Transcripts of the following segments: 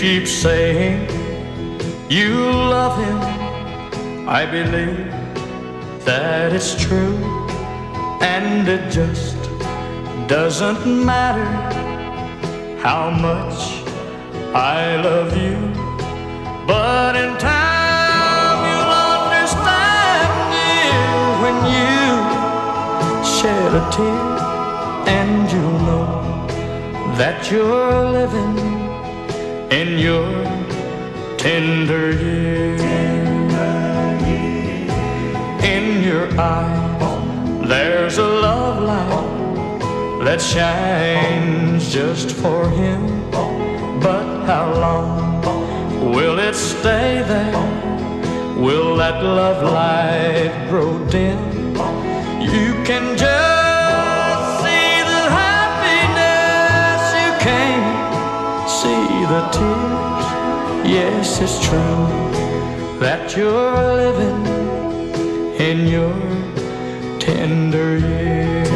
keep saying you love him. I believe that it's true, and it just doesn't matter how much I love you. But in time you'll understand, dear, when you shed a tear, and you'll know that you're living in your tender years. In your eyes, there's a love light that shines just for him. But how long will it stay there? Will that love light grow Yes, it's true that you're living in your tender years.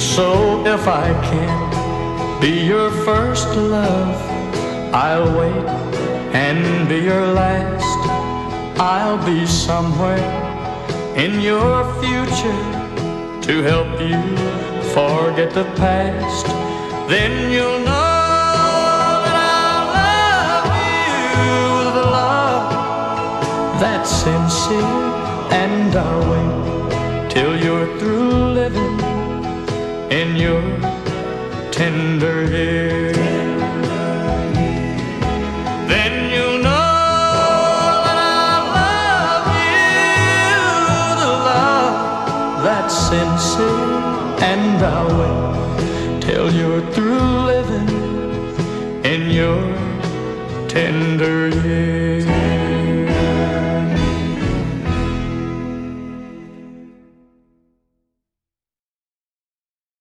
So if I can be your first love, I'll wait and be your last. I'll be somewhere in your future to help you forget the past. Then you'll know that I love you with a love that's sincere, and I'll wait till you're through living in your tender years. Sincere, and I'll wait till you're through living in your tender years.